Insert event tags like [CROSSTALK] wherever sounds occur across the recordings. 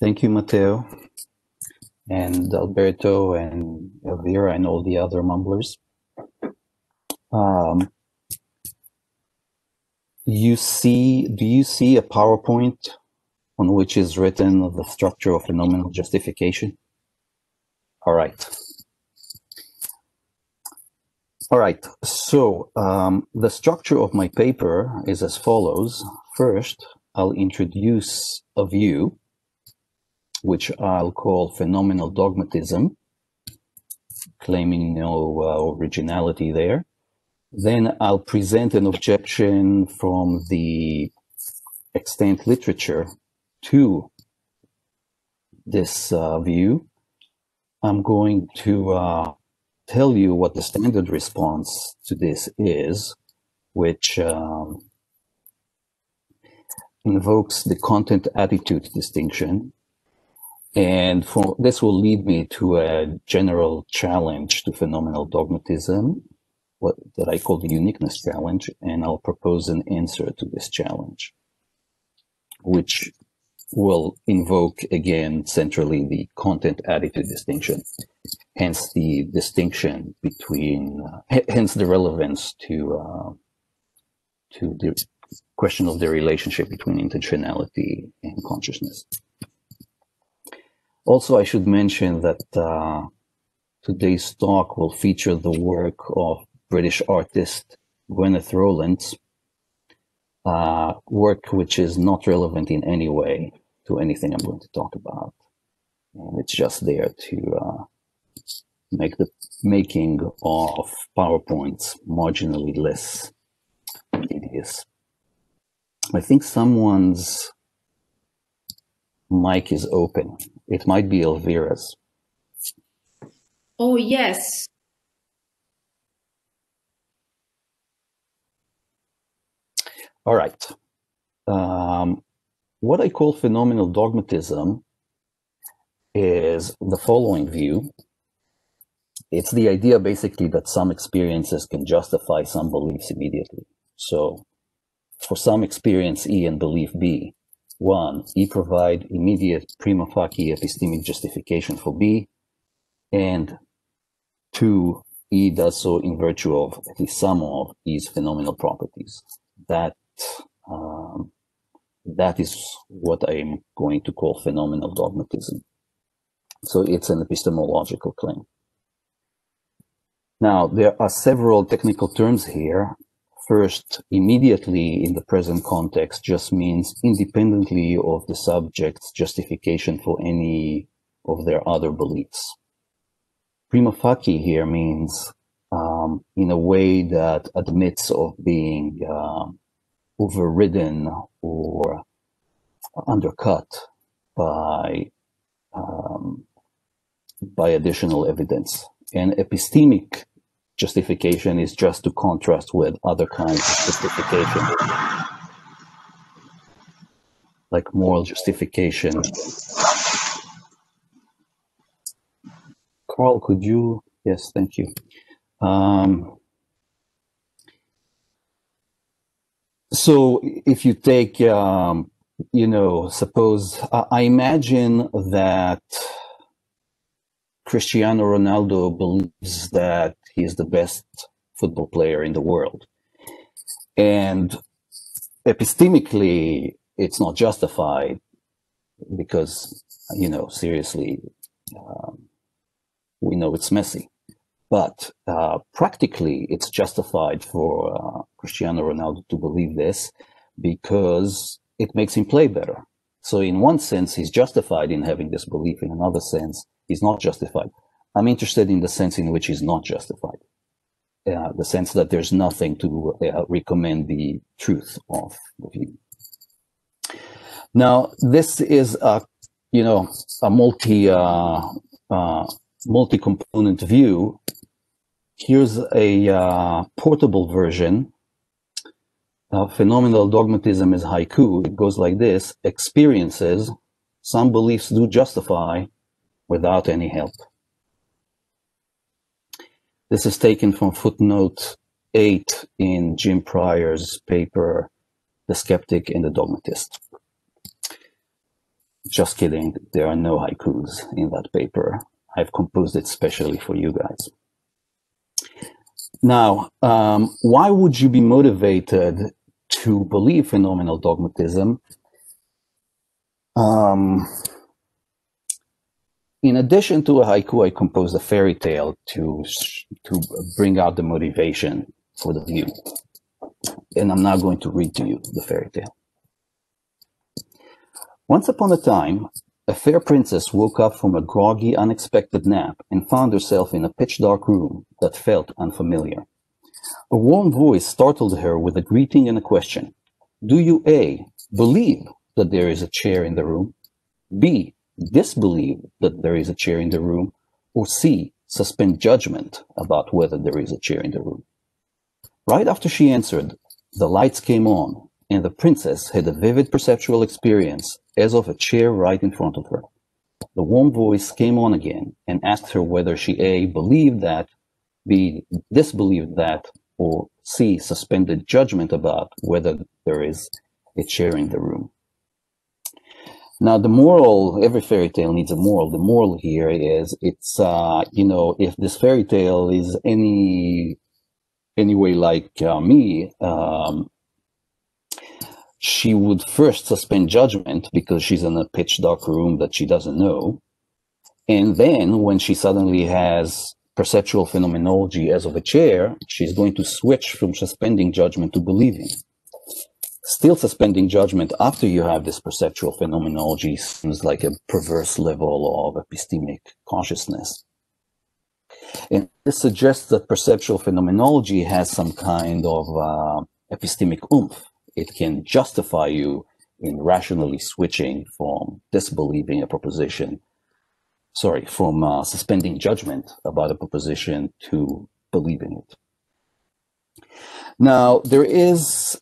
Thank you, Matteo, and Alberto, and Elvira, and all the other mumblers. Um, you see, do you see a PowerPoint on which is written the structure of phenomenal justification? All right. All right, so um, the structure of my paper is as follows. First, I'll introduce a view, which I'll call phenomenal dogmatism, claiming no uh, originality there. Then I'll present an objection from the extant literature to this uh, view. I'm going to uh, tell you what the standard response to this is, which um, invokes the content attitude distinction. And for, this will lead me to a general challenge to phenomenal dogmatism, what that I call the uniqueness challenge, and I'll propose an answer to this challenge, which will invoke again centrally the content attitude distinction hence the distinction between, uh, hence the relevance to uh, to the question of the relationship between intentionality and consciousness. Also, I should mention that uh, today's talk will feature the work of British artist Gwyneth Rowlands, uh, work which is not relevant in any way to anything I'm going to talk about. And it's just there to uh, make the making of PowerPoints marginally less tedious. I think someone's mic is open. It might be Elvira's. Oh, yes. All right. Um, what I call phenomenal dogmatism is the following view it's the idea basically that some experiences can justify some beliefs immediately. So for some experience E and belief B, one, E provide immediate prima facie epistemic justification for B, and two, E does so in virtue of the sum of E's phenomenal properties. That um, that is what I'm going to call phenomenal dogmatism. So it's an epistemological claim. Now, there are several technical terms here. First, immediately in the present context just means independently of the subject's justification for any of their other beliefs. Prima facie here means um, in a way that admits of being uh, overridden or undercut by um, by additional evidence. And epistemic justification is just to contrast with other kinds of justification, like moral justification. Carl, could you? Yes, thank you. Um, so if you take, um, you know, suppose I imagine that Cristiano Ronaldo believes that he's the best football player in the world. And epistemically, it's not justified because, you know, seriously, um, we know it's messy. But uh, practically, it's justified for uh, Cristiano Ronaldo to believe this because it makes him play better. So, in one sense, he's justified in having this belief. In another sense, he's not justified. I'm interested in the sense in which he's not justified. Uh, the sense that there's nothing to uh, recommend the truth of the view. Now, this is a, you know, a multi, uh, uh multi-component view. Here's a uh, portable version. phenomenal dogmatism is haiku. It goes like this: experiences, some beliefs do justify, without any help. This is taken from footnote 8 in Jim Pryor's paper, The Skeptic and the Dogmatist. just kidding. There are no haikus in that paper. I've composed it specially for you guys. Now, um, why would you be motivated to believe phenomenal dogmatism? Um, in addition to a haiku, I composed a fairy tale to to bring out the motivation for the view. And I'm now going to read to you the fairy tale. Once upon a time, a fair princess woke up from a groggy, unexpected nap and found herself in a pitch dark room that felt unfamiliar. A warm voice startled her with a greeting and a question. Do you A, believe that there is a chair in the room? B, disbelieve that there is a chair in the room? Or C, suspend judgment about whether there is a chair in the room? Right after she answered, the lights came on, and the princess had a vivid perceptual experience as of a chair right in front of her. The warm voice came on again and asked her whether she A, believed that, B, disbelieved that, or C, suspended judgment about whether there is a chair in the room. Now, the moral, every fairy tale needs a moral. The moral here is it's, uh, you know, if this fairy tale is any, anyway like uh, me, um, she would first suspend judgment because she's in a pitch dark room that she doesn't know. And then when she suddenly has perceptual phenomenology as of a chair, she's going to switch from suspending judgment to believing still suspending judgment after you have this perceptual phenomenology seems like a perverse level of epistemic consciousness. And this suggests that perceptual phenomenology has some kind of uh, epistemic oomph. It can justify you in rationally switching from disbelieving a proposition, sorry, from uh, suspending judgment about a proposition to believing it. Now, there is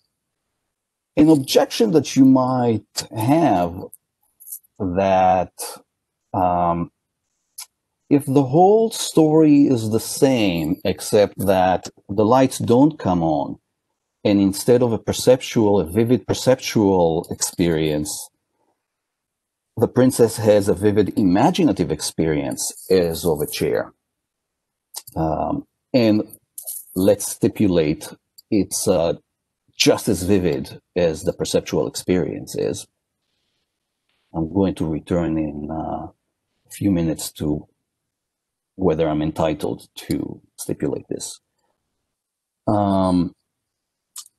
an objection that you might have that um, if the whole story is the same, except that the lights don't come on, and instead of a perceptual, a vivid perceptual experience, the princess has a vivid imaginative experience as of a chair. Um, and let's stipulate it's uh, just as vivid as the perceptual experience is. I'm going to return in uh, a few minutes to whether I'm entitled to stipulate this. Um,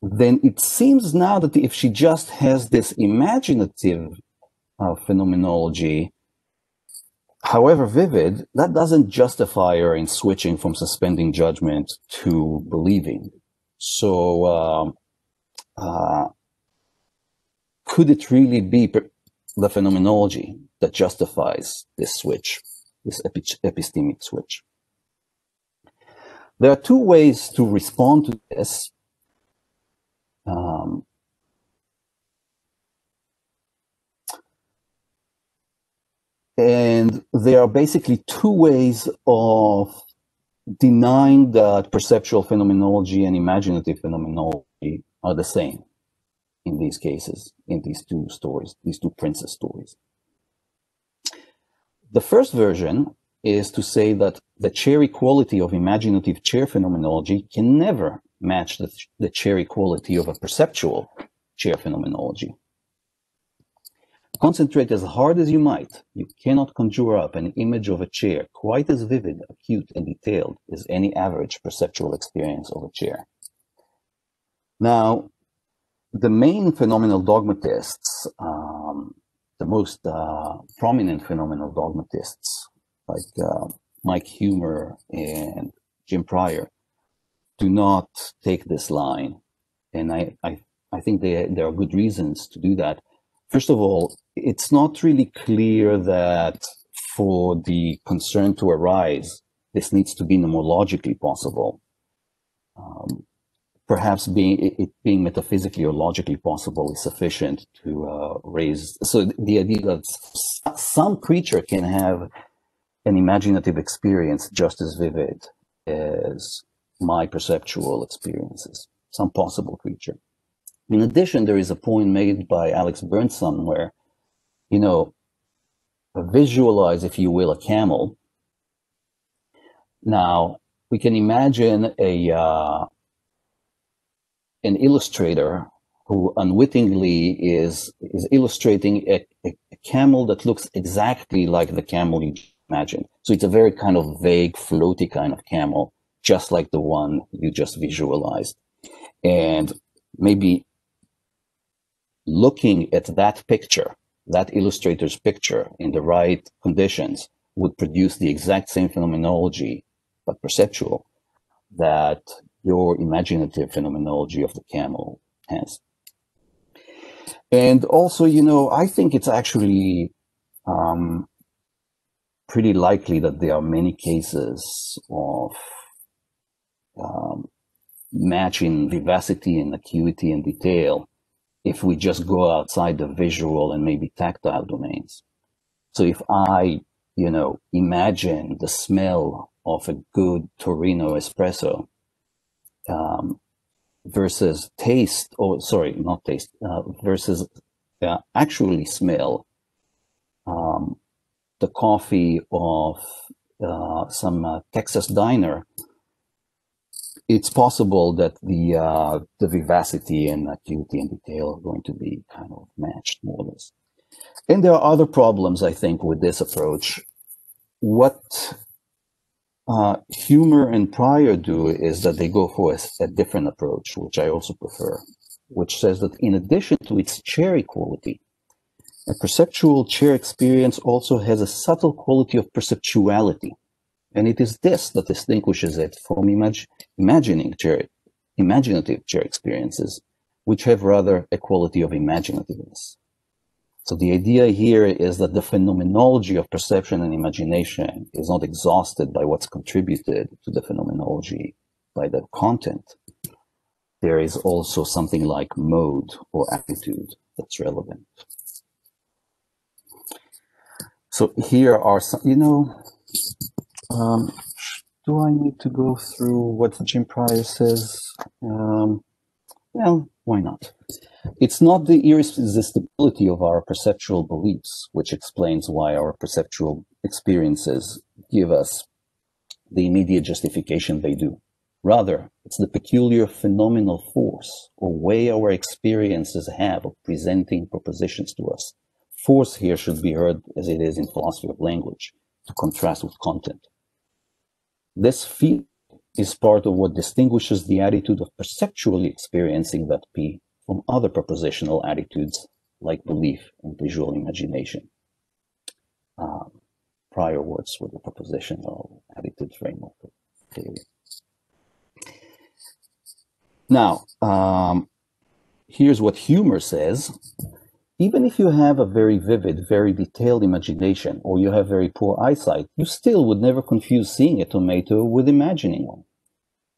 then it seems now that if she just has this imaginative uh, phenomenology, however vivid, that doesn't justify her in switching from suspending judgment to believing. So um, uh, could it really be the phenomenology that justifies this switch, this epi epistemic switch? There are two ways to respond to this. Um, and there are basically two ways of denying that perceptual phenomenology and imaginative phenomenology are the same in these cases, in these two stories, these two princess stories. The first version is to say that the chair equality of imaginative chair phenomenology can never match the, the chair equality of a perceptual chair phenomenology. Concentrate as hard as you might, you cannot conjure up an image of a chair quite as vivid, acute, and detailed as any average perceptual experience of a chair. Now, the main phenomenal dogmatists, um, the most uh, prominent phenomenal dogmatists, like uh, Mike Huemer and Jim Pryor, do not take this line. And I, I, I think they, there are good reasons to do that. First of all, it's not really clear that for the concern to arise, this needs to be nomologically possible. Um, perhaps being it being metaphysically or logically possible is sufficient to uh, raise. So the idea that some creature can have an imaginative experience just as vivid as my perceptual experiences, some possible creature. In addition, there is a point made by Alex Berndtson where, you know, visualize, if you will, a camel. Now, we can imagine a uh, an illustrator who unwittingly is is illustrating a, a, camel that looks exactly like the camel you imagine. So it's a very kind of vague, floaty kind of camel, just like the one you just visualized. And maybe looking at that picture, that illustrator's picture in the right conditions would produce the exact same phenomenology, but perceptual, that your imaginative phenomenology of the camel has. And also, you know, I think it's actually um, pretty likely that there are many cases of um, matching vivacity and acuity and detail if we just go outside the visual and maybe tactile domains. So if I, you know, imagine the smell of a good Torino espresso um, versus taste, or sorry, not taste, uh, versus uh, actually smell um, the coffee of uh, some uh, Texas diner, it's possible that the uh, the vivacity and acuity and detail are going to be kind of matched more or less. And there are other problems, I think, with this approach. What uh, Huemer and Pryor do is that they go for a, a different approach, which I also prefer, which says that in addition to its cherry quality, a perceptual chair experience also has a subtle quality of perceptuality. And it is this that distinguishes it from imag- imagining chair, imaginative chair experiences, which have rather a quality of imaginativeness. So the idea here is that the phenomenology of perception and imagination is not exhausted by what's contributed to the phenomenology by the content. There is also something like mode or attitude that's relevant. So here are some, you know, um, do I need to go through what Jim Pryor says? Um, well, why not? It's not the irresistibility of our perceptual beliefs which explains why our perceptual experiences give us the immediate justification they do. Rather, it's the peculiar phenomenal force or way our experiences have of presenting propositions to us Force here should be heard as it is in philosophy of language, to contrast with content. This feat is part of what distinguishes the attitude of perceptually experiencing that P from other propositional attitudes like belief and visual imagination. Um, Pryor words with the propositional attitude framework. Now, um, here's what Huemer says even if you have a very vivid, very detailed imagination, or you have very poor eyesight, you still would never confuse seeing a tomato with imagining one.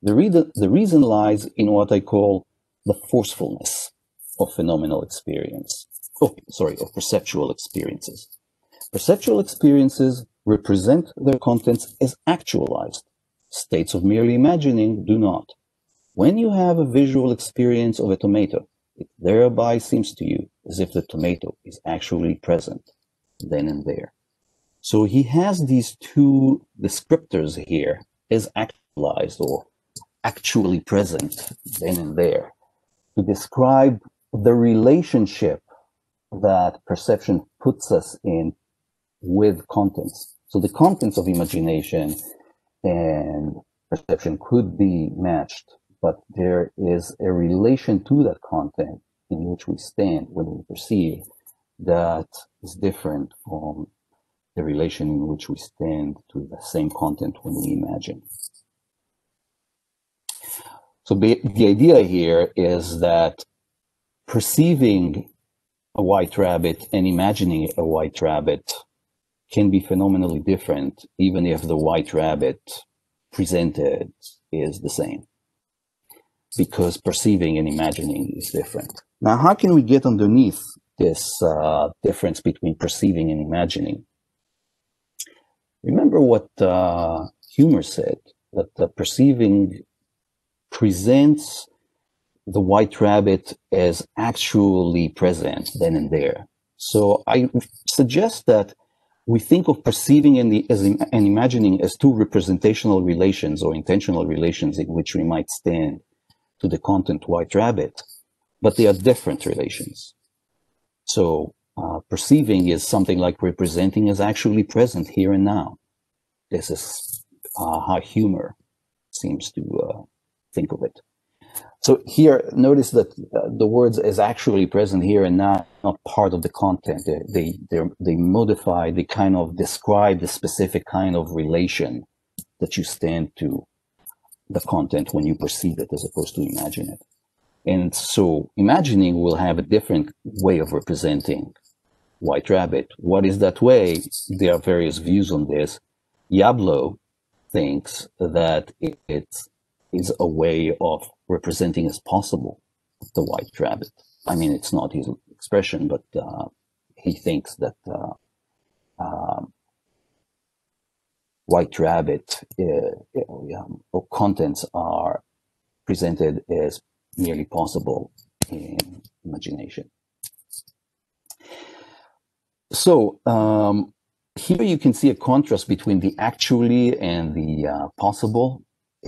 The, reason, the reason lies in what I call the forcefulness of phenomenal experience. Oh, sorry, of perceptual experiences. Perceptual experiences represent their contents as actualized. States of merely imagining do not. When you have a visual experience of a tomato, it thereby seems to you as if the tomato is actually present then and there. So he has these two descriptors here as actualized or actually present then and there to describe the relationship that perception puts us in with contents. So the contents of imagination and perception could be matched, but there is a relation to that content in which we stand when we perceive that is different from the relation in which we stand to the same content when we imagine. So the, the idea here is that perceiving a white rabbit and imagining a white rabbit can be phenomenally different, even if the white rabbit presented is the same, because perceiving and imagining is different. Now, how can we get underneath this uh, difference between perceiving and imagining? Remember what uh, said, that the perceiving presents the white rabbit as actually present then and there. So I suggest that we think of perceiving and, as, and imagining as two representational relations or intentional relations in which we might stand to the content white rabbit, but they are different relations. So uh, perceiving is something like representing as actually present here and now. This is uh, how Huemer seems to uh, think of it. So here, notice that uh, the words is actually present here and now, not part of the content. They, they, they modify, they kind of describe the specific kind of relation that you stand to the content when you perceive it as opposed to imagine it. And so imagining will have a different way of representing White Rabbit. What is that way? There are various views on this. Yablo thinks that it is a way of representing as possible the white rabbit. I mean, it's not his expression, but uh, he thinks that uh, um, white rabbit uh, um, contents are presented as nearly possible in imagination. So um, here you can see a contrast between the actually and the uh, possible.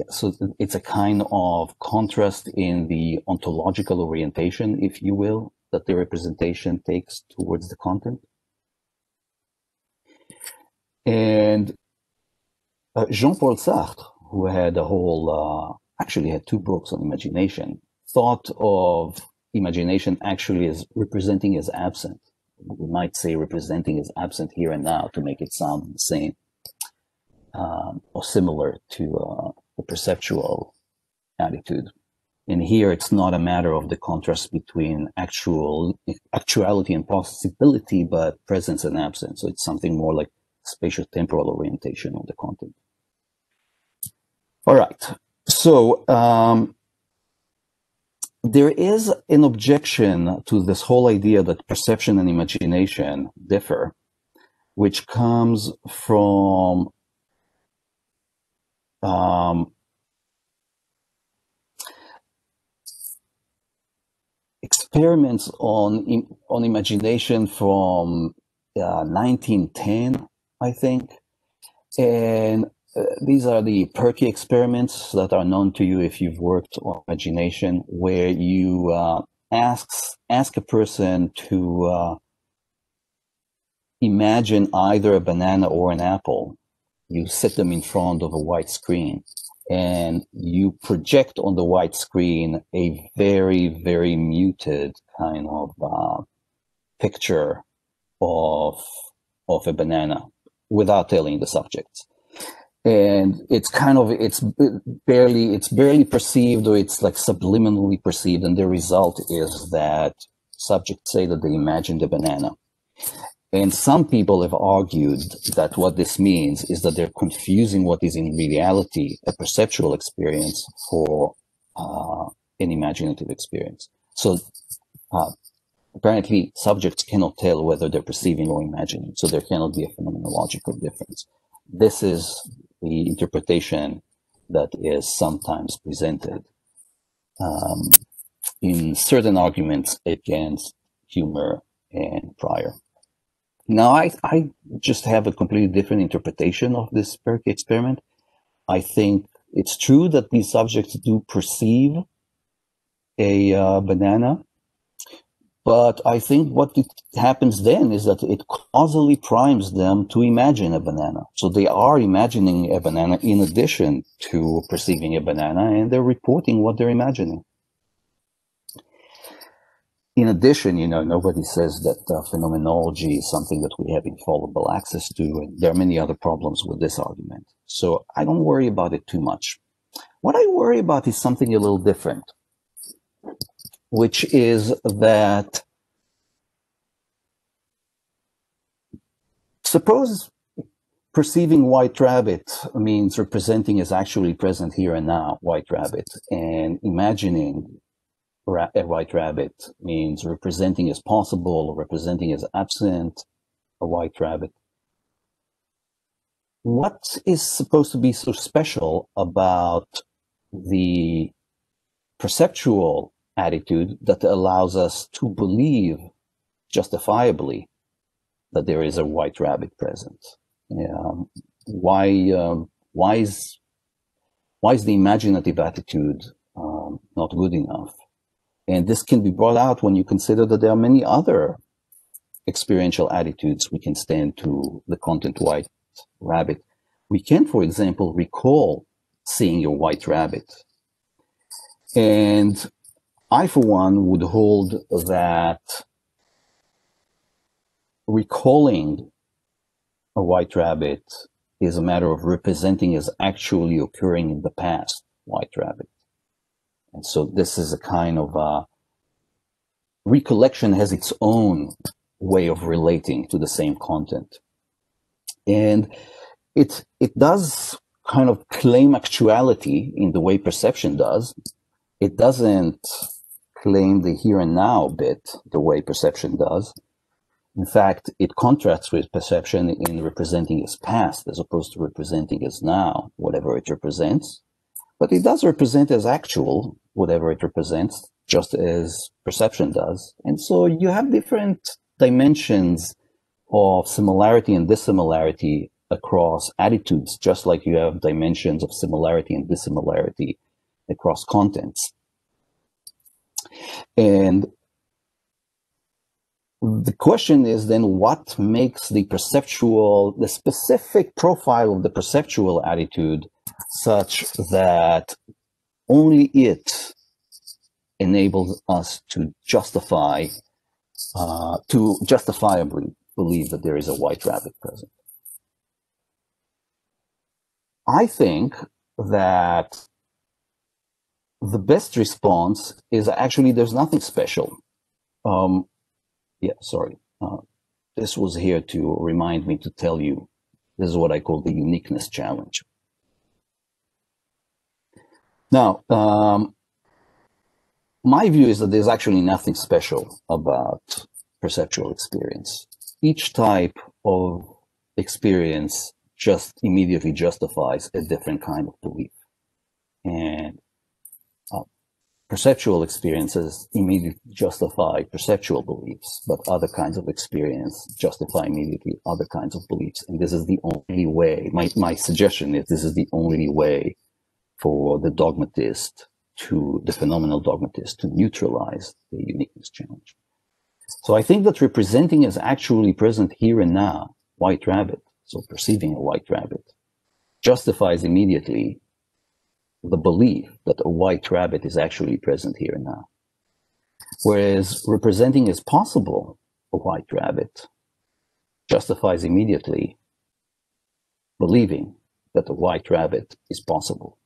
So it's a kind of contrast in the ontological orientation, if you will, that the representation takes towards the content. And uh, Jean-Paul Sartre, who had a whole, uh, actually had two books on imagination, thought of imagination actually as representing as absent we might say representing is absent here and now to make it sound the same um, or similar to uh, the perceptual attitude. And here it's not a matter of the contrast between actual actuality and possibility, but presence and absence. So it's something more like spatial temporal orientation of the content. All right. So um, there is an objection to this whole idea that perception and imagination differ, which comes from um, experiments on on imagination from uh, 1910, I think, and uh, these are the Perky experiments that are known to you if you've worked on imagination, where you uh, ask ask a person to uh, imagine either a banana or an apple. You set them in front of a white screen, and you project on the white screen a very very muted kind of uh, picture of of a banana without telling the subjects and it's kind of it's barely it's barely perceived or it's like subliminally perceived and the result is that subjects say that they imagined a banana and some people have argued that what this means is that they're confusing what is in reality a perceptual experience for uh, an imaginative experience so uh, apparently subjects cannot tell whether they're perceiving or imagining so there cannot be a phenomenological difference this is the interpretation that is sometimes presented um, in certain arguments against Huemer and Pryor. Now, I, I just have a completely different interpretation of this Perky experiment. I think it's true that these subjects do perceive a uh, banana but I think what happens then is that it causally primes them to imagine a banana. So they are imagining a banana in addition to perceiving a banana, and they're reporting what they're imagining. In addition, you know, nobody says that uh, phenomenology is something that we have infallible access to, and there are many other problems with this argument. So I don't worry about it too much. What I worry about is something a little different which is that suppose perceiving white rabbit means representing as actually present here and now, white rabbit, and imagining a white rabbit means representing as possible representing as absent a white rabbit. What is supposed to be so special about the perceptual attitude that allows us to believe justifiably that there is a white rabbit present. Um, why, um, why is, why is the imaginative attitude um, not good enough? And this can be brought out when you consider that there are many other experiential attitudes we can stand to the content white rabbit. We can, for example, recall seeing your white rabbit. And I, for one, would hold that recalling a white rabbit is a matter of representing as actually occurring in the past white rabbit. And so this is a kind of uh, recollection has its own way of relating to the same content. And it, it does kind of claim actuality in the way perception does. It doesn't claim the here and now bit the way perception does. In fact, it contrasts with perception in representing as past as opposed to representing as now, whatever it represents. But it does represent as actual, whatever it represents, just as perception does. And so you have different dimensions of similarity and dissimilarity across attitudes, just like you have dimensions of similarity and dissimilarity across contents. And the question is then what makes the perceptual, the specific profile of the perceptual attitude such that only it enables us to justify, uh, to justifiably believe that there is a white rabbit present. I think that the best response is actually there's nothing special. Um, yeah, sorry. Uh, this was here to remind me to tell you this is what I call the uniqueness challenge. Now, um, my view is that there's actually nothing special about perceptual experience. Each type of experience just immediately justifies a different kind of belief. And uh, perceptual experiences immediately justify perceptual beliefs, but other kinds of experience justify immediately other kinds of beliefs. And this is the only way, my, my suggestion is this is the only way for the dogmatist to, the phenomenal dogmatist to neutralize the uniqueness challenge. So I think that representing is actually present here and now, white rabbit, so perceiving a white rabbit, justifies immediately the belief that a white rabbit is actually present here and now. Whereas representing as possible a white rabbit justifies immediately believing that a white rabbit is possible.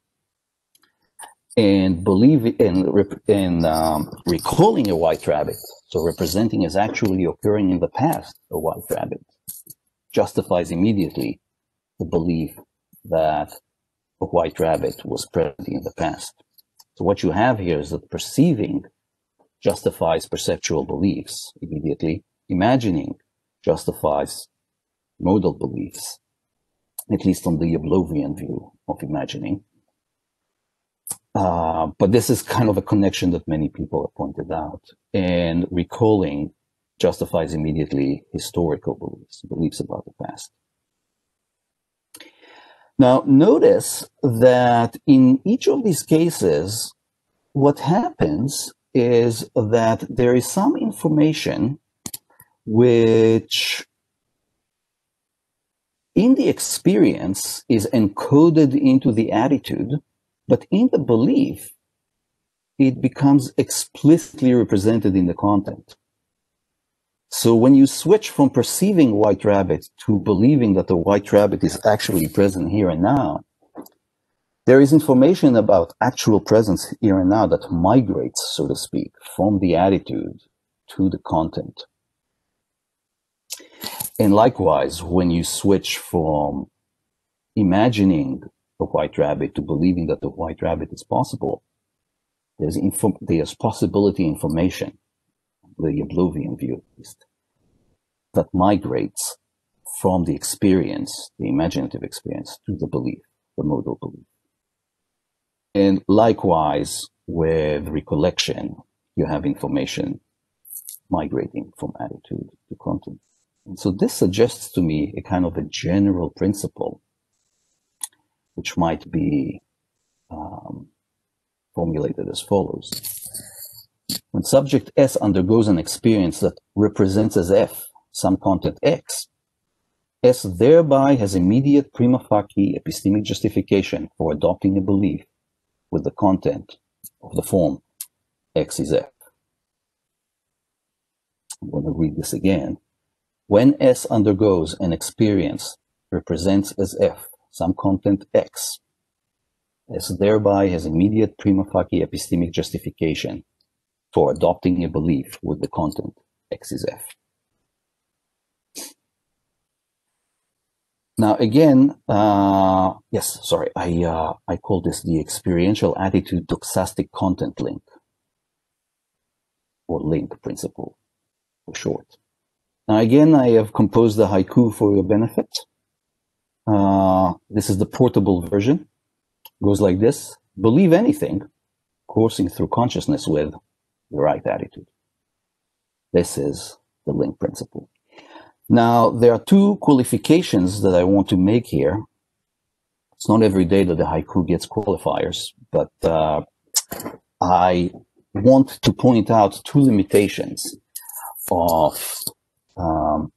And believing in, in um, recalling a white rabbit, so representing as actually occurring in the past a white rabbit, justifies immediately the belief that a white rabbit was present in the past. So what you have here is that perceiving justifies perceptual beliefs immediately. Imagining justifies modal beliefs, at least on the Yablovian view of imagining. Uh, but this is kind of a connection that many people have pointed out. And recalling justifies immediately historical beliefs, beliefs about the past. Now, notice that in each of these cases, what happens is that there is some information which in the experience is encoded into the attitude, but in the belief, it becomes explicitly represented in the content. So when you switch from perceiving white rabbit to believing that the white rabbit is actually present here and now, there is information about actual presence here and now that migrates, so to speak, from the attitude to the content. And likewise, when you switch from imagining a white rabbit to believing that the white rabbit is possible, there's, there's possibility information the Yablovian view at least, that migrates from the experience, the imaginative experience, to the belief, the modal belief. And likewise, with recollection, you have information migrating from attitude to content. And so this suggests to me a kind of a general principle, which might be um, formulated as follows. When subject S undergoes an experience that represents as F some content X, S thereby has immediate prima facie epistemic justification for adopting a belief with the content of the form X is F. I'm going to read this again. When S undergoes an experience represents as F some content X, S thereby has immediate prima facie epistemic justification for adopting a belief with the content X is F. Now again, uh, yes, sorry, I uh, I call this the experiential attitude doxastic content link, or link principle, for short. Now again, I have composed the haiku for your benefit. Uh, this is the portable version. Goes like this: Believe anything, coursing through consciousness with the right attitude. This is the link principle. Now, there are two qualifications that I want to make here. It's not every day that the haiku gets qualifiers, but uh, I want to point out two limitations of um,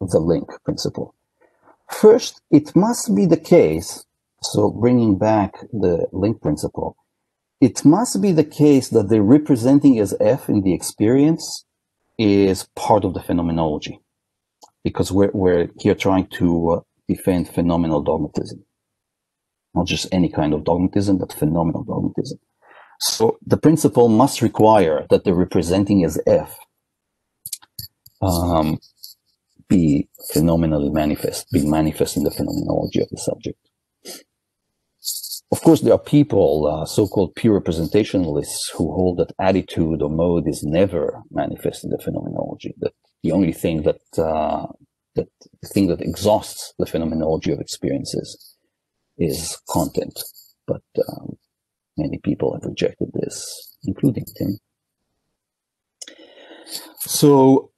the link principle. First, it must be the case, so bringing back the link principle, it must be the case that the representing as F in the experience is part of the phenomenology because we're, we're here trying to uh, defend phenomenal dogmatism. Not just any kind of dogmatism, but phenomenal dogmatism. So the principle must require that the representing as F um, be phenomenally manifest, be manifest in the phenomenology of the subject. Of course, there are people, uh, so-called pure representationalists, who hold that attitude or mode is never manifest in the phenomenology, that the only thing that uh, that the thing that exhausts the phenomenology of experiences is content. But um, many people have rejected this, including Tim. So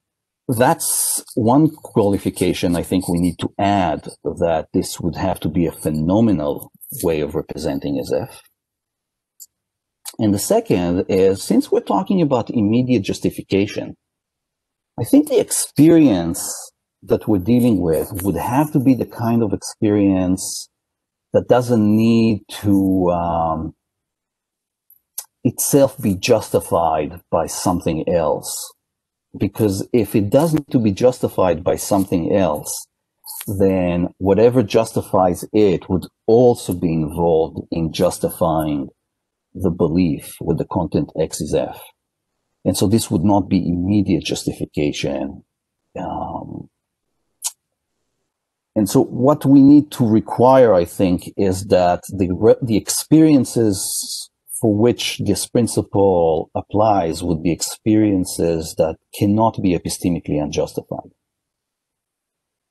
that's one qualification I think we need to add that this would have to be a phenomenal way of representing as F. And the second is since we're talking about immediate justification, I think the experience that we're dealing with would have to be the kind of experience that doesn't need to um, itself be justified by something else. Because if it doesn't to be justified by something else, then whatever justifies it would also be involved in justifying the belief with the content X is F. And so this would not be immediate justification. Um, and so what we need to require, I think, is that the, the experiences for which this principle applies would be experiences that cannot be epistemically unjustified.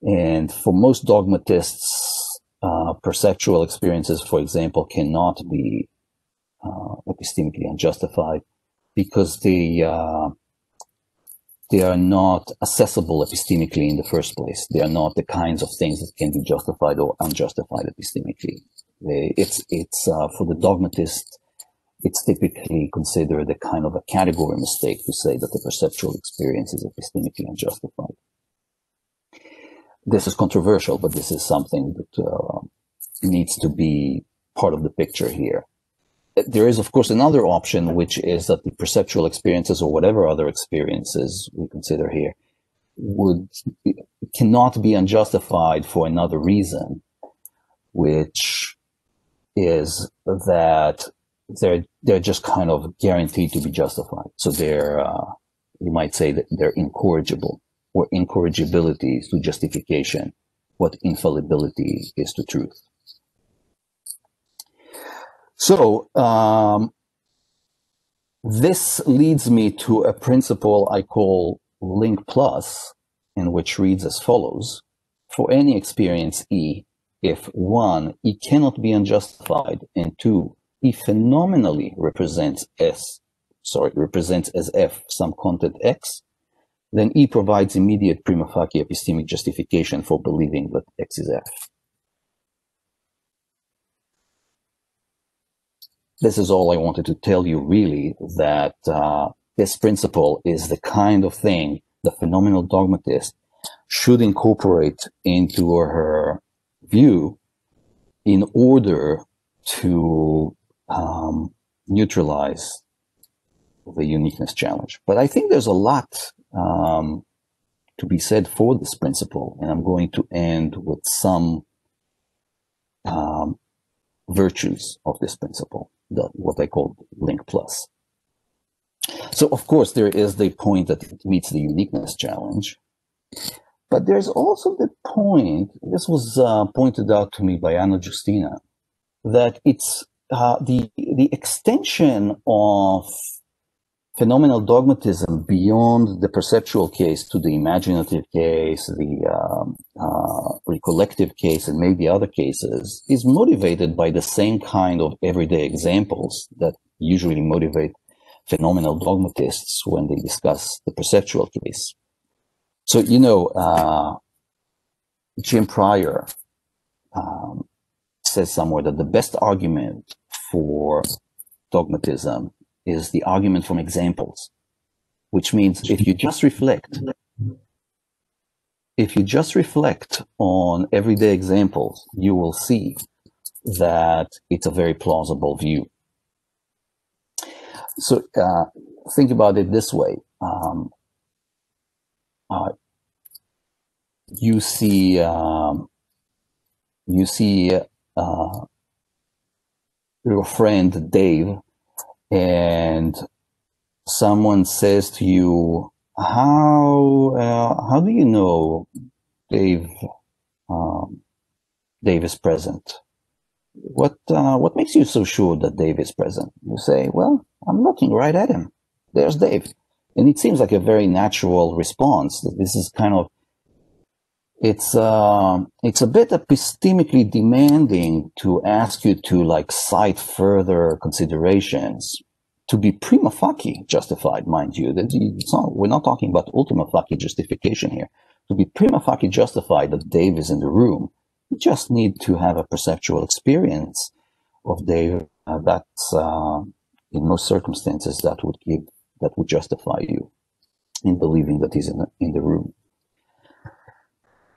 And for most dogmatists, uh, perceptual experiences, for example, cannot be uh, epistemically unjustified because they uh, they are not accessible epistemically in the first place. They are not the kinds of things that can be justified or unjustified epistemically. It's it's uh, for the dogmatist. It's typically considered a kind of a category mistake to say that the perceptual experience is epistemically unjustified. This is controversial, but this is something that uh, needs to be part of the picture here there is, of course, another option, which is that the perceptual experiences or whatever other experiences we consider here would cannot be unjustified for another reason, which is that they're they're just kind of guaranteed to be justified. So they're uh, you might say that they're incorrigible, or incorrigibility is to justification, what infallibility is to truth. So um, this leads me to a principle I call link plus, in which reads as follows. For any experience E, if one, E cannot be unjustified, and two, phenomenally represents S, sorry, represents as F some content X, then E provides immediate prima facie epistemic justification for believing that X is F. This is all I wanted to tell you, really, that uh, this principle is the kind of thing the phenomenal dogmatist should incorporate into her view in order to um, neutralize the uniqueness challenge. But I think there's a lot um, to be said for this principle, and I'm going to end with some um, virtues of this principle, the, what I call link plus. So, of course, there is the point that it meets the uniqueness challenge, but there's also the point, this was uh, pointed out to me by Anna Giustina, that it's uh, the, the extension of phenomenal dogmatism beyond the perceptual case to the imaginative case, the um, uh, recollective case, and maybe other cases is motivated by the same kind of everyday examples that usually motivate phenomenal dogmatists when they discuss the perceptual case. So, you know, uh, Jim Pryor um, says somewhere that the best argument for dogmatism is the argument from examples, which means if you just reflect, if you just reflect on everyday examples, you will see that it's a very plausible view. So uh, think about it this way. Um, uh, you see, um, you see uh, your friend Dave and someone says to you, "How uh, how do you know Dave um, Dave is present? What uh, what makes you so sure that Dave is present?" You say, "Well, I'm looking right at him. There's Dave," and it seems like a very natural response. That this is kind of it's uh, it's a bit epistemically demanding to ask you to like cite further considerations to be prima facie justified, mind you. That not, we're not talking about ultima facie justification here. To be prima facie justified that Dave is in the room, you just need to have a perceptual experience of Dave. Uh, that's uh, in most circumstances that would give that would justify you in believing that he's in the, in the room.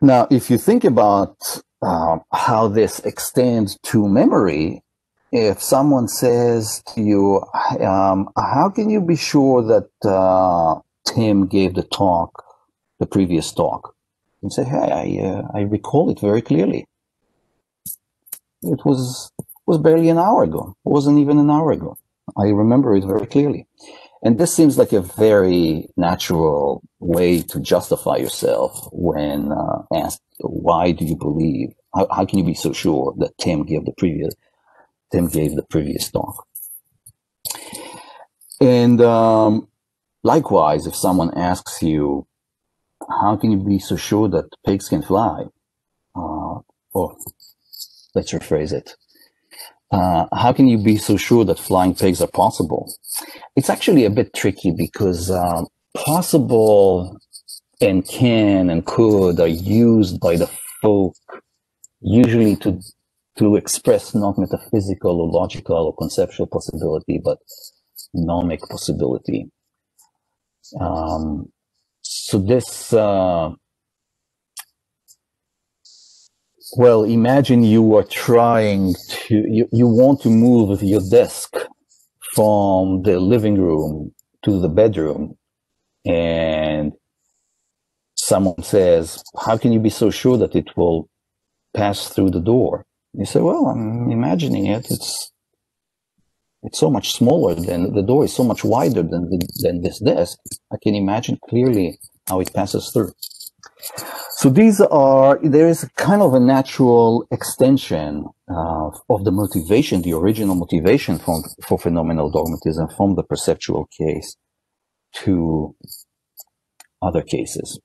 Now, if you think about uh, how this extends to memory, if someone says to you, um, how can you be sure that uh, Tim gave the talk, the previous talk? And say, hey, I, uh, I recall it very clearly. It was, was barely an hour ago. It wasn't even an hour ago. I remember it very clearly. And this seems like a very natural way to justify yourself when uh, asked, why do you believe? How, how, can you be so sure that Tim gave the previous Tim gave the previous talk? And um, likewise, if someone asks you, how can you be so sure that pigs can fly? Uh, or let's rephrase it. Uh, how can you be so sure that flying pigs are possible? It's actually a bit tricky because uh, possible and can and could are used by the folk usually to to express not metaphysical or logical or conceptual possibility, but nomic possibility. Um, so this uh, Well, imagine you are trying to, you, you want to move your desk from the living room to the bedroom, and someone says, How can you be so sure that it will pass through the door? You say, Well, I'm imagining it. It's it's so much smaller than the door is so much wider than the, than this desk. I can imagine clearly how it passes through. So these are, there is kind of a natural extension uh, of the motivation, the original motivation from, for phenomenal dogmatism from the perceptual case to other cases.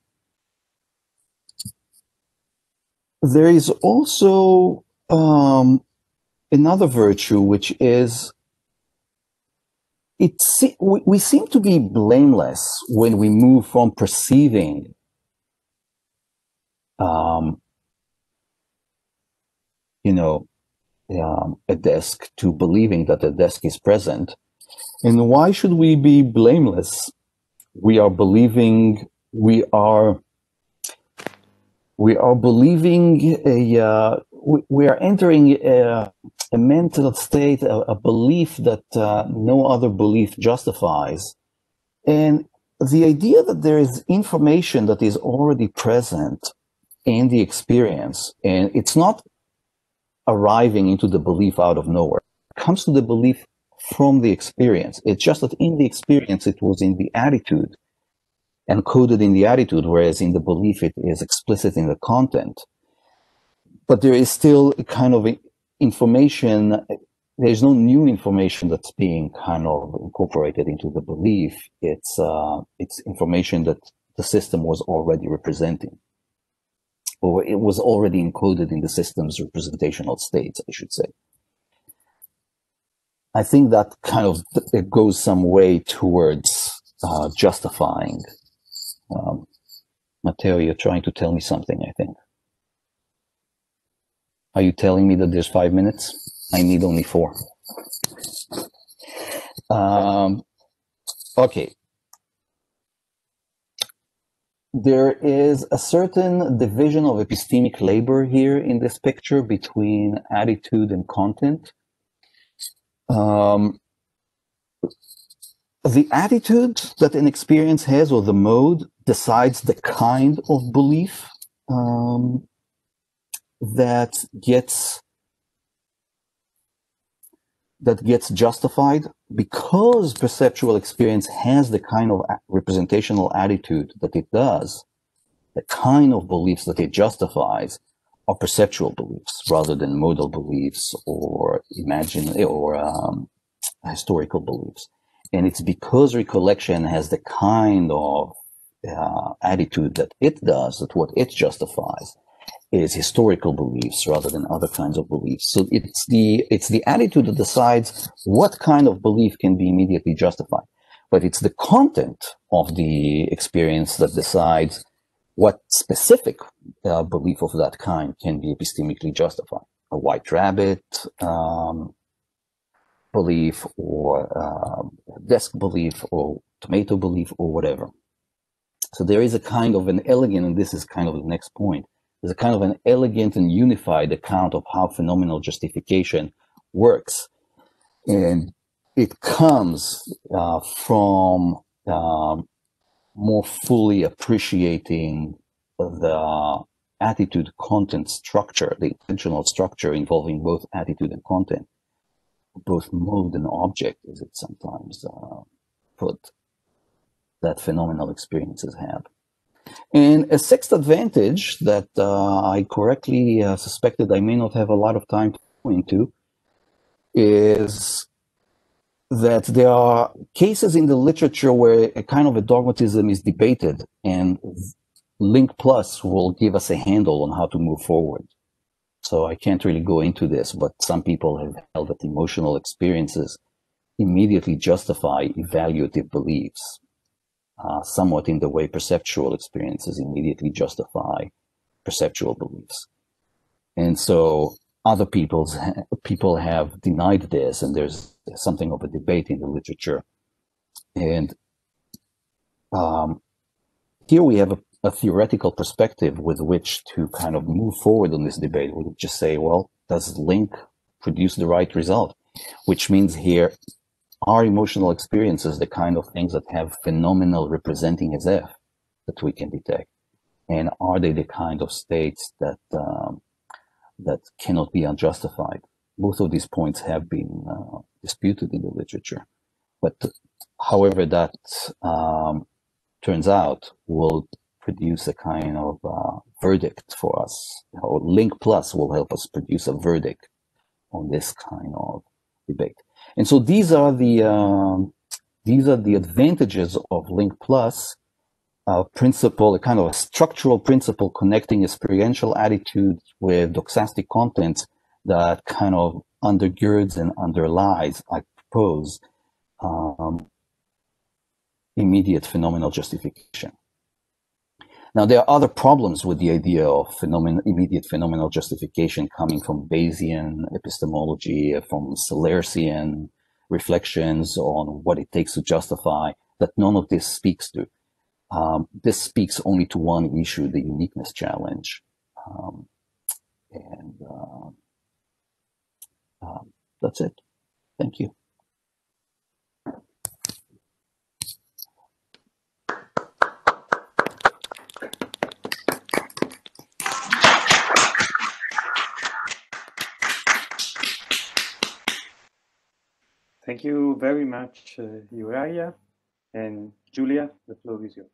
There is also um, another virtue, which is it we, we seem to be blameless when we move from perceiving um, you know, um, a desk to believing that the desk is present. And why should we be blameless? We are believing we are we are believing a uh, we, we, are entering a, a mental state, a, a belief that uh, no other belief justifies, and the idea that there is information that is already present in the experience, and it's not arriving into the belief out of nowhere. It comes to the belief from the experience. It's just that in the experience, it was in the attitude encoded in the attitude, whereas in the belief, it is explicit in the content. But there is still a kind of information. There's no new information that's being kind of incorporated into the belief. It's uh, it's information that the system was already representing or it was already encoded in the system's representational states, I should say. I think that kind of it goes some way towards uh, justifying. Um, Matteo, you're trying to tell me something, I think. Are you telling me that there's five minutes? I need only four. Um, okay, there is a certain division of epistemic labor here in this picture between attitude and content. Um, the attitude that an experience has or the mode decides the kind of belief um, that gets that gets justified because perceptual experience has the kind of representational attitude that it does, the kind of beliefs that it justifies are perceptual beliefs rather than modal beliefs or imagine or um, historical beliefs. And it's because recollection has the kind of uh, attitude that it does, that what it justifies, is historical beliefs rather than other kinds of beliefs. So it's the it's the attitude that decides what kind of belief can be immediately justified. But it's the content of the experience that decides what specific uh, belief of that kind can be epistemically justified. A white rabbit um, belief, or uh, desk belief, or tomato belief, or whatever. So there is a kind of an elegant, and this is kind of the next point, is a kind of an elegant and unified account of how phenomenal justification works. And it comes uh, from um, more fully appreciating the attitude content structure, the intentional structure involving both attitude and content, both mode and object, as it sometimes uh, put, that phenomenal experiences have. And a sixth advantage that uh, I correctly uh, suspected I may not have a lot of time to go into is that there are cases in the literature where a kind of a dogmatism is debated and Link Plus will give us a handle on how to move forward. So I can't really go into this, but some people have held that emotional experiences immediately justify evaluative beliefs uh, somewhat in the way perceptual experiences immediately justify perceptual beliefs. And so other people's [LAUGHS] people have denied this, and there's something of a debate in the literature. And um, here we have a, a, theoretical perspective with which to kind of move forward on this debate. We just say, well, does link produce the right result? Which means here are emotional experiences the kind of things that have phenomenal representing as if that we can detect? And are they the kind of states that um, that cannot be unjustified? Both of these points have been uh, disputed in the literature. But however that um, turns out, will produce a kind of uh, verdict for us. Or Link Plus will help us produce a verdict on this kind of debate. And so these are the um, these are the advantages of Link Plus uh, principle, a kind of a structural principle connecting experiential attitudes with doxastic contents that kind of undergirds and underlies, I propose, um, immediate phenomenal justification. Now, there are other problems with the idea of phenomen immediate phenomenal justification coming from Bayesian epistemology, from Sellarsian reflections on what it takes to justify that none of this speaks to. Um, this speaks only to one issue, the uniqueness challenge. Um, and uh, um, that's it. Thank you. Thank you very much, uh, Uriah. And Julia, the floor is yours.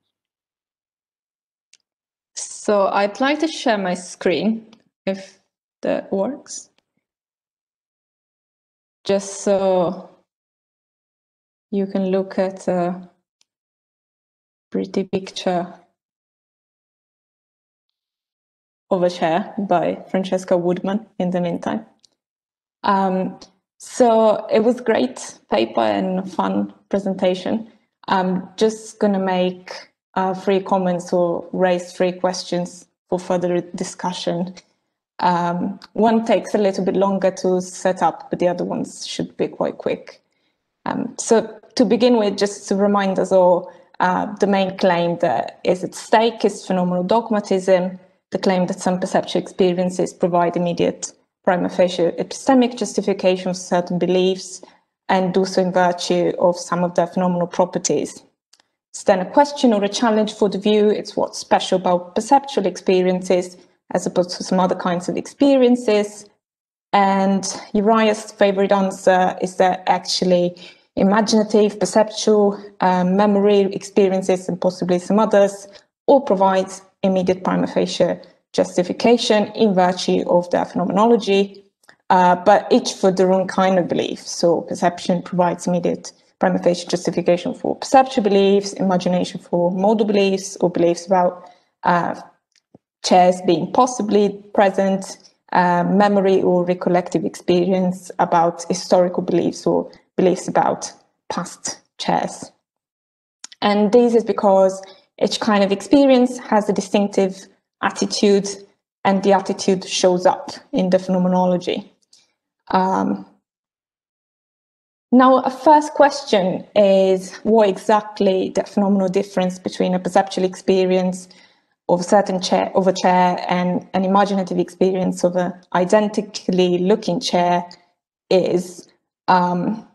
So I'd like to share my screen, if that works. Just so you can look at a pretty picture of a chair by Francesca Woodman in the meantime. Um, so it was great paper and fun presentation. I'm just going to make uh, three comments or raise three questions for further discussion. Um, one takes a little bit longer to set up, but the other ones should be quite quick. Um, so to begin with, just to remind us all, uh, the main claim that is at stake is phenomenal dogmatism, the claim that some perceptual experiences provide immediate prima facie epistemic justification for certain beliefs and do so in virtue of some of their phenomenal properties. It's then a question or a challenge for the view. It's what's special about perceptual experiences as opposed to some other kinds of experiences. And Uriah's favorite answer is that actually imaginative, perceptual, um, memory experiences, and possibly some others all provide immediate prima facie justification in virtue of their phenomenology, uh, but each for their own kind of belief. So perception provides immediate prima facie justification for perceptual beliefs, imagination for modal beliefs or beliefs about uh, chairs being possibly present, uh, memory or recollective experience about historical beliefs or beliefs about past chairs. And this is because each kind of experience has a distinctive attitude, and the attitude shows up in the phenomenology. Um, now, a first question is what exactly the phenomenal difference between a perceptual experience of a certain chair of a chair and an imaginative experience of an identically looking chair is. Um,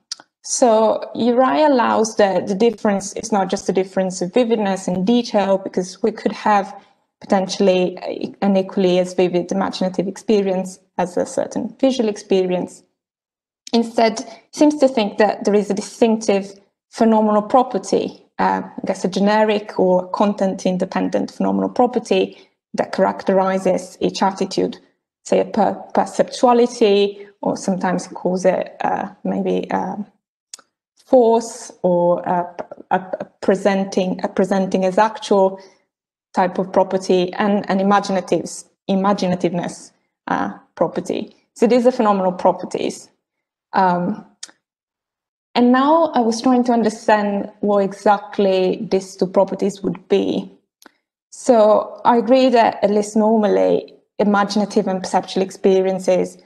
so Uriah allows that the difference is not just a difference of vividness and detail, because we could have potentially an equally as vivid imaginative experience as a certain visual experience. Instead, seems to think that there is a distinctive phenomenal property, uh, I guess a generic or content-independent phenomenal property that characterizes each attitude, say a per perceptuality, or sometimes calls it uh, maybe uh, force or uh, a presenting a presenting as actual type of property and an imaginatives, imaginativeness uh, property. So these are phenomenal properties. Um, and now I was trying to understand what exactly these two properties would be. So I agree that at least normally imaginative and perceptual experiences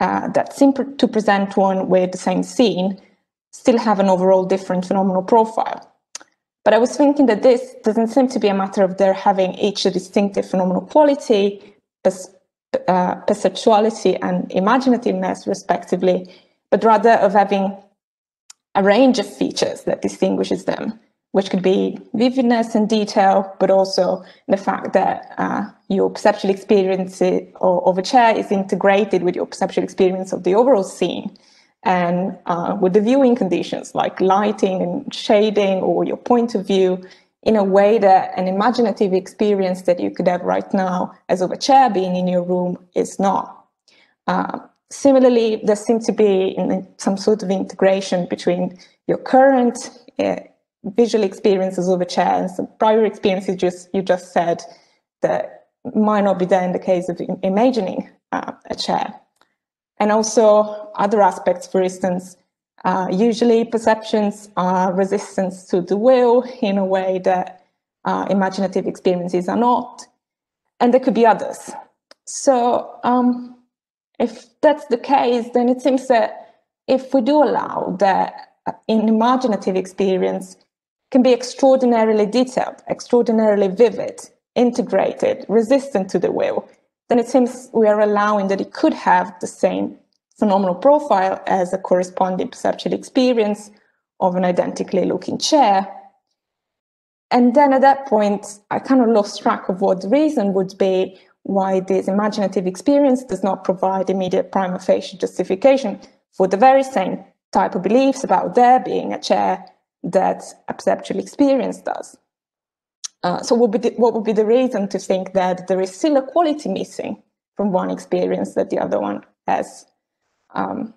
uh, that seem to present one with the same scene still have an overall different phenomenal profile. But I was thinking that this doesn't seem to be a matter of their having each a distinctive phenomenal quality, uh, perceptuality, and imaginativeness, respectively, but rather of having a range of features that distinguishes them, which could be vividness and detail, but also the fact that uh, your perceptual experience of a chair is integrated with your perceptual experience of the overall scene and uh, with the viewing conditions like lighting and shading or your point of view in a way that an imaginative experience that you could have right now as of a chair being in your room is not. Uh, similarly, there seems to be some sort of integration between your current uh, visual experiences of a chair and some prior experiences just, you just said that might not be there in the case of imagining uh, a chair and also other aspects, for instance, Uh, usually, perceptions are resistance to the will in a way that uh, imaginative experiences are not, and there could be others. So, um, if that's the case, then it seems that if we do allow that an imaginative experience can be extraordinarily detailed, extraordinarily vivid, integrated, resistant to the will, then it seems we are allowing that it could have the same phenomenal profile as a corresponding perceptual experience of an identically looking chair. And then at that point, I kind of lost track of what the reason would be why this imaginative experience does not provide immediate prima facie justification for the very same type of beliefs about there being a chair that a perceptual experience does. Uh, so what would, be the, what would be the reason to think that there is still a quality missing from one experience that the other one has? Um,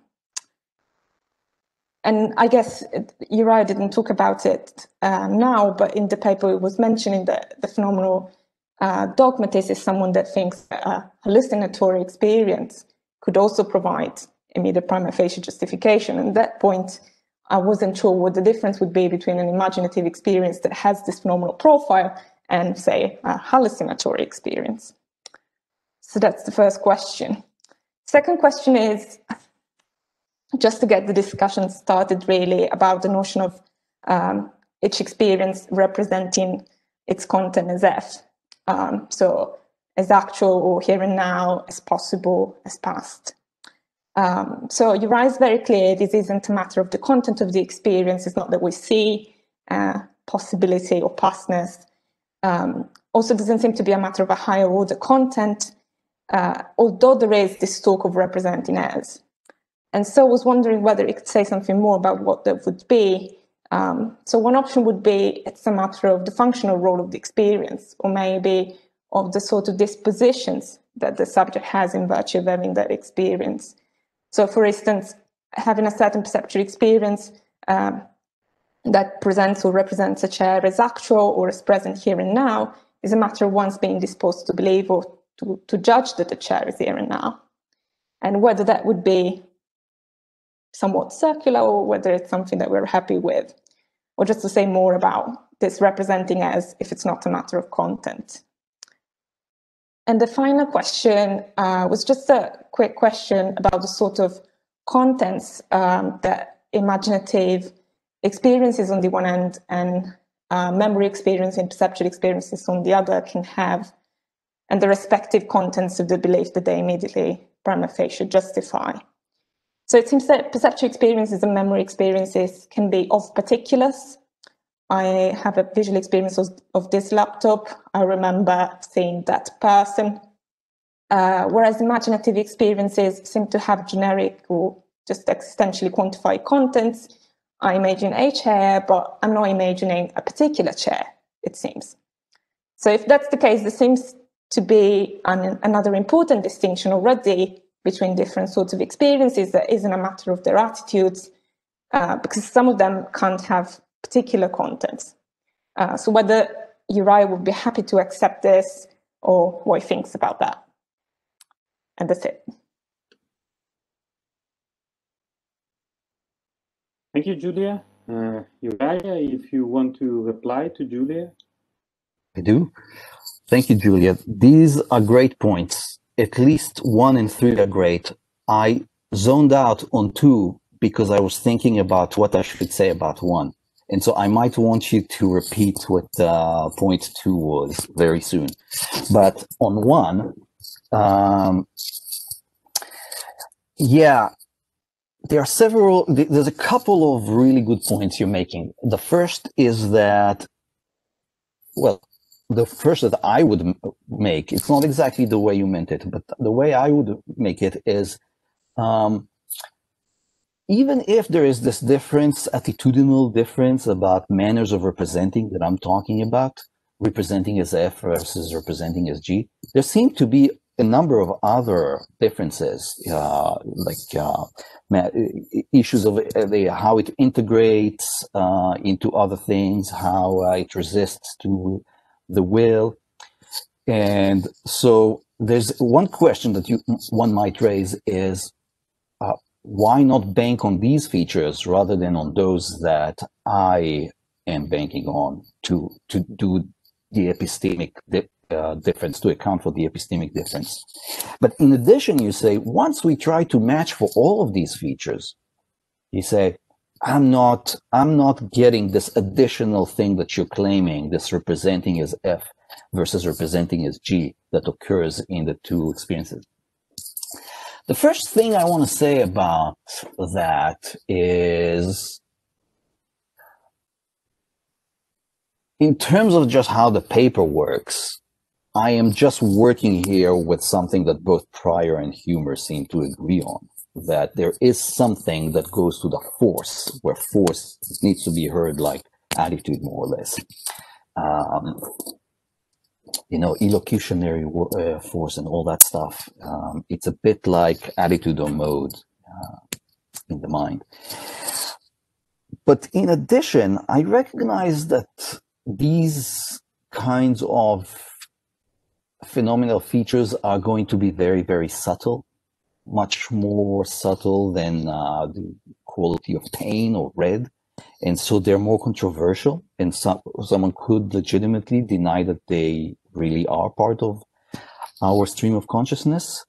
and I guess Uriah didn't talk about it uh, now, but in the paper it was mentioning that the phenomenal uh, dogmatist is someone that thinks a hallucinatory experience could also provide immediate prima facie justification. And that point, I wasn't sure what the difference would be between an imaginative experience that has this phenomenal profile and, say, a hallucinatory experience. So that's the first question. Second question is just to get the discussion started really about the notion of um, each experience representing its content as F. Um, so as actual or here and now, as possible, as past. Um, so Uriah's very clear, this isn't a matter of the content of the experience, it's not that we see uh, possibility or pastness. Um, also doesn't seem to be a matter of a higher order content, uh, although there is this talk of representing as. And so I was wondering whether it could say something more about what that would be. Um, so one option would be it's a matter of the functional role of the experience, or maybe of the sort of dispositions that the subject has in virtue of having that experience. So, for instance, having a certain perceptual experience um, that presents or represents a chair as actual or as present here and now is a matter of one's being disposed to believe or to, to judge that the chair is here and now. And whether that would be somewhat circular or whether it's something that we're happy with. Or just to say more about this representing as if it's not a matter of content. And the final question uh, was just a quick question about the sort of contents um, that imaginative experiences on the one hand and uh, memory experience and perceptual experiences on the other can have, and the respective contents of the belief that they immediately prima facie justify. So it seems that perceptual experiences and memory experiences can be of particulars I have a visual experience of, of this laptop. I remember seeing that person. Uh, whereas imaginative experiences seem to have generic or just existentially quantified contents. I imagine a chair, but I'm not imagining a particular chair, it seems. So if that's the case, there seems to be an, another important distinction already between different sorts of experiences that isn't a matter of their attitudes, uh, because some of them can't have particular contents. Uh, so whether Uriah would be happy to accept this or what he thinks about that. And that's it. Thank you, Julia. Uh, Uriah, if you want to reply to Julia. I do. Thank you, Julia. These are great points. At least one and three are great. I zoned out on two because I was thinking about what I should say about one. And so I might want you to repeat what uh, point two was very soon. But on one, um, yeah, there are several, there's a couple of really good points you're making. The first is that, well, the first that I would make, it's not exactly the way you meant it, but the way I would make it is um, even if there is this difference, attitudinal difference about manners of representing that I'm talking about, representing as F versus representing as G, there seem to be a number of other differences, uh, like uh, issues of uh, how it integrates uh, into other things, how it resists to the will. And so there's one question that you one might raise is, why not bank on these features rather than on those that I am banking on to, to do the epistemic di- uh, difference, to account for the epistemic difference. But in addition, you say, once we try to match for all of these features, you say, I'm not, I'm not getting this additional thing that you're claiming, this representing as F versus representing as G that occurs in the two experiences. The first thing I want to say about that is in terms of just how the paper works, I am just working here with something that both Pryor and Huemer seem to agree on. That there is something that goes to the force, where force needs to be heard like attitude, more or less. Um, you know, illocutionary uh, force and all that stuff. Um, it's a bit like attitude or mode uh, in the mind. But in addition, I recognize that these kinds of phenomenal features are going to be very, very subtle, much more subtle than uh, the quality of pain or red. And so they're more controversial, and some, someone could legitimately deny that they really are part of our stream of consciousness.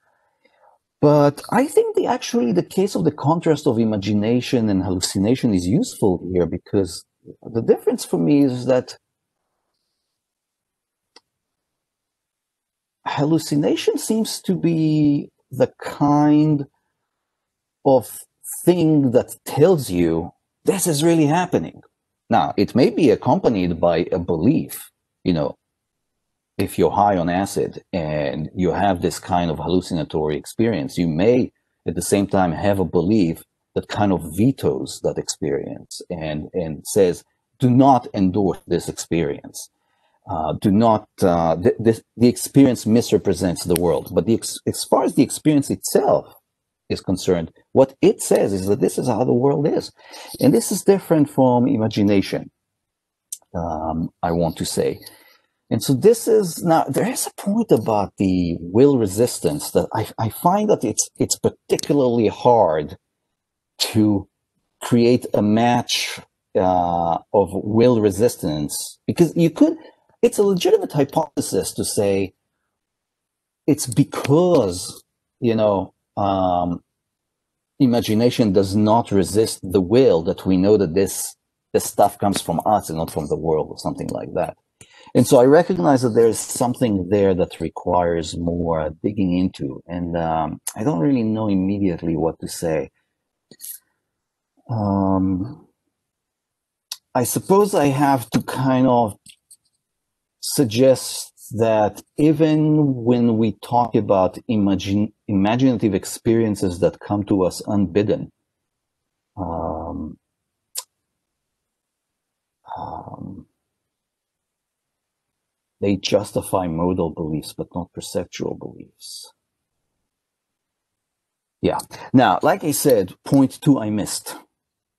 But I think the actually the case of the contrast of imagination and hallucination is useful here because the difference for me is that hallucination seems to be the kind of thing that tells you this is really happening. Now, it may be accompanied by a belief, you know, if you're high on acid and you have this kind of hallucinatory experience, you may at the same time have a belief that kind of vetoes that experience and, and says, do not endorse this experience. Uh, do not, uh, the, the experience misrepresents the world. But the, as far as the experience itself is concerned, what it says is that this is how the world is. And this is different from imagination, um, I want to say. And so this is now there is a point about the will resistance that I, I find that it's it's particularly hard to create a match uh, of will resistance because you could it's a legitimate hypothesis to say it's because you know um, imagination does not resist the will that we know that this this stuff comes from us and not from the world or something like that and so I recognize that there's something there that requires more digging into, and um, I don't really know immediately what to say. Um, I suppose I have to kind of suggest that even when we talk about imagine, imaginative experiences that come to us unbidden, um, um, they justify modal beliefs, but not perceptual beliefs. Yeah. Now, like I said, point two I missed.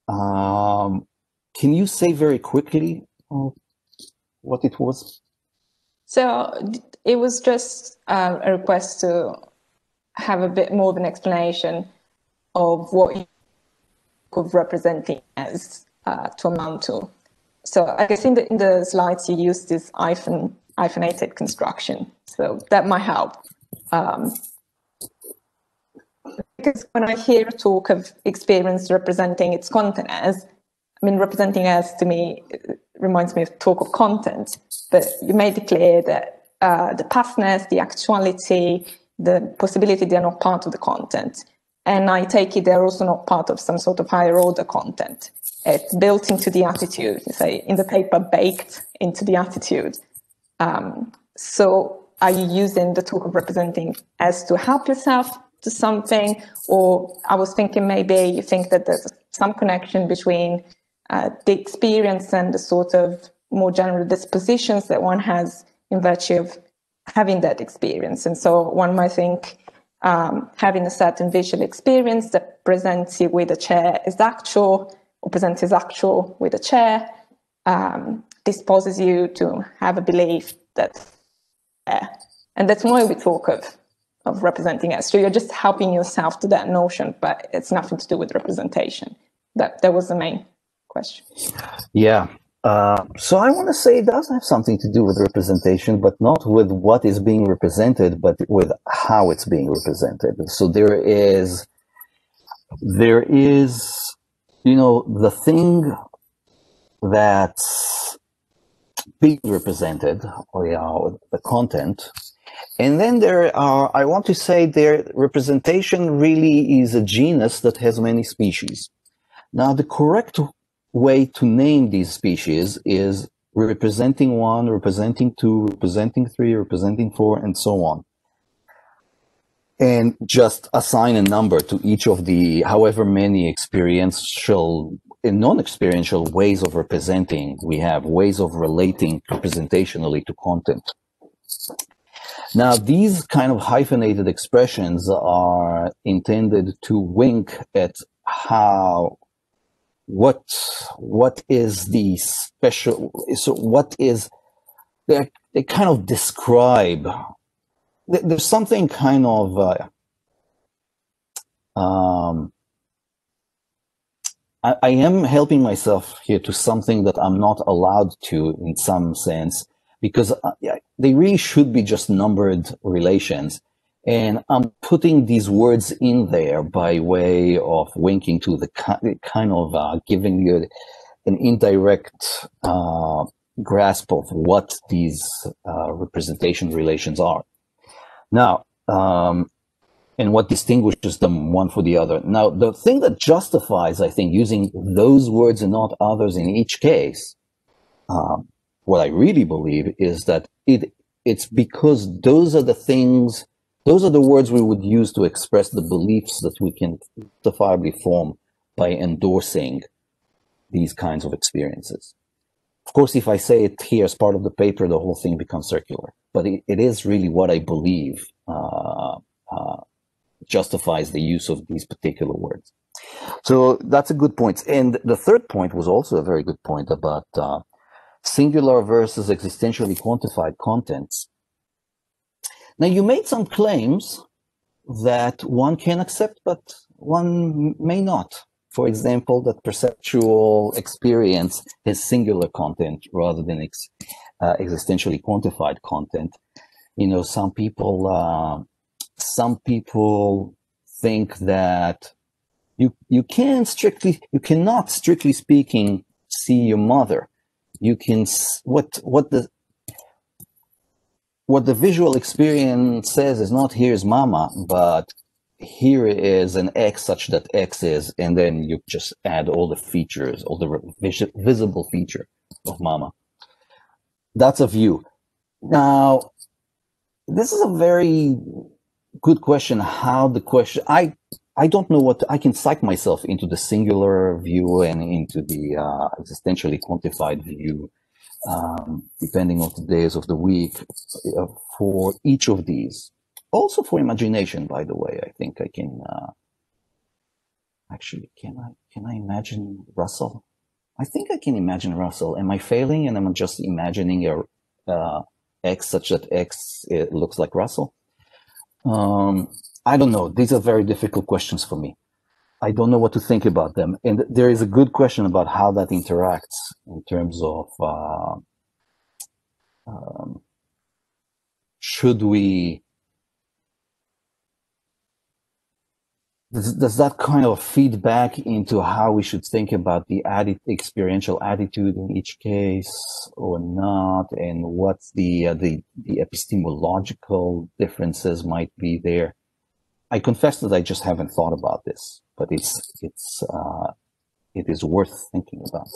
Um, can you say very quickly uh, what it was? So it was just uh, a request to have a bit more of an explanation of what of representing as uh, to amount to. So I guess in the, in the slides you used this hyphen hyphenated construction. So that might help. Um, because when I hear a talk of experience representing its content as, I mean, representing as to me reminds me of talk of content, but you made it clear that uh, the pastness, the actuality, the possibility they are not part of the content. And I take it they're also not part of some sort of higher order content. It's built into the attitude, say in the paper, baked into the attitude. Um, so are you using the talk of representing as to help yourself to something? Or I was thinking maybe you think that there's some connection between uh, the experience and the sort of more general dispositions that one has in virtue of having that experience. And so one might think um, having a certain visual experience that presents you with a chair is actual or presents as actual with a chair. Um, disposes you to have a belief that, uh, and that's why we talk of of representing us. So you're just helping yourself to that notion, but it's nothing to do with representation. That that was the main question. Yeah. Uh, so I want to say it does have something to do with representation, but not with what is being represented, but with how it's being represented. So there is, there is, you know, the thing that's being represented, or you know, the content, and then there are, I want to say, their representation really is a genus that has many species. Now, the correct way to name these species is representing one, representing two, representing three, representing four, and so on. And just assign a number to each of the however many experiential non-experiential ways of representing we have, ways of relating representationally to content. Now, these kind of hyphenated expressions are intended to wink at how what what is the special so what is they they kind of describe there's something kind of uh, um, I, I am helping myself here to something that I'm not allowed to in some sense because uh, they really should be just numbered relations. And I'm putting these words in there by way of winking to the kind of uh, giving you an indirect uh, grasp of what these uh, representation relations are. Now, um, and what distinguishes them one for the other. Now, the thing that justifies, I think, using those words and not others in each case, um, what I really believe is that it it's because those are the things those are the words we would use to express the beliefs that we can justifiably form by endorsing these kinds of experiences. Of course, if I say it here as part of the paper, the whole thing becomes circular. But it, it is really what I believe uh, uh, justifies the use of these particular words. So that's a good point. And the third point was also a very good point about uh, singular versus existentially quantified contents. Now, you made some claims that one can accept, but one may not. For example, that perceptual experience has singular content rather than ex, uh, existentially quantified content. You know, some people, uh, some people think that you you can strictly, you cannot strictly speaking see your mother. You can what what the what the visual experience says is not here's mama, but here is an X such that X is, and then you just add all the features, all the vis visible feature of mama. That's a view. Now, this is a very good question. How the question, I, I don't know what, I can psych myself into the singular view and into the uh, existentially quantified view um, depending on the days of the week, uh, for each of these. Also for imagination, by the way, I think I can. Uh, actually, can I can I imagine Russell? I think I can imagine Russell. Am I failing? And I'm just imagining a uh, X such that X looks like Russell. Um, I don't know. These are very difficult questions for me. I don't know what to think about them. And there is a good question about how that interacts in terms of uh, um, should we does, does that kind of feedback into how we should think about the added experiential attitude in each case or not? And what the uh, the, the epistemological differences might be there? I confess that i just haven't thought about this but it's it's uh, it is worth thinking about.